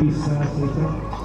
Peace, South Africa.